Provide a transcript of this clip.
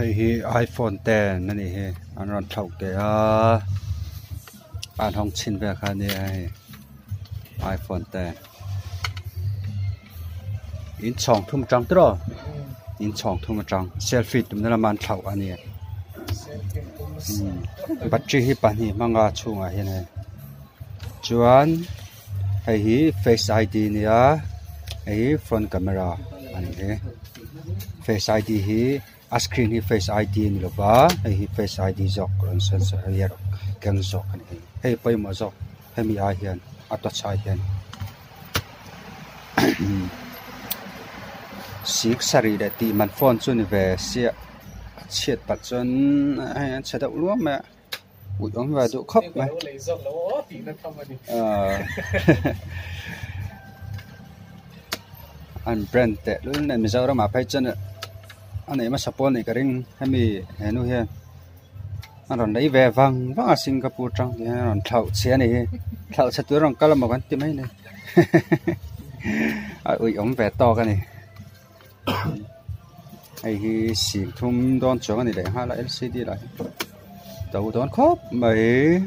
ให้ฮไอโฟนแต่นั่นเองอันรันเท่าแก่ปานทองชินแบบคันนี้ไอโฟนแต่อินสองทุ่มจังตัวอินสองทุ่มจังเซลฟี่ตุ้มนั่นละมันเท่าอันเนี้ปัจจุบันปานี่มังกาช่วงอะไรเนี่ยจวนไอ้ฮีเฟซไอดีเนี่ยไอ้ฟนกล้องอันนี้เฟซไอดีฮี a screen hi face id ni lo ba hei hi face id jok ron sensor hi ro keng jok ani hei hei poi ma jok hei mi a hian a ta chai hian sik sari da ti man phone chu ni ve sia chiết bắt chân hay sẽ đậu lúa mẹ bụi ống và đậu khóc mẹ ăn brand tệ luôn này mình giao ra mà phải chân ạ anh em mà support này cái ring hay mi hay nu hiền anh còn lấy về văng vắng ở Singapore trong thì anh còn thầu xe này. Thầu xe tôi còn cá làm mà bán tim ấy này. À ui ông về to cái này. Ai hi xịn thum đoan cho cái này để hai lại lcd lại. Đầu đoan khóc mấy